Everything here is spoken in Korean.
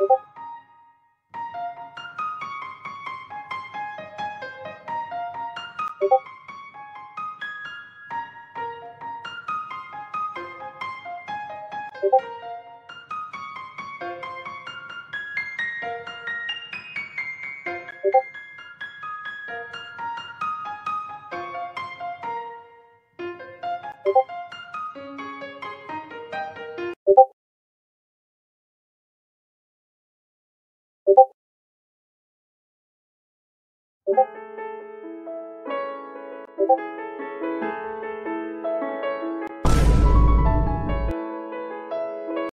you you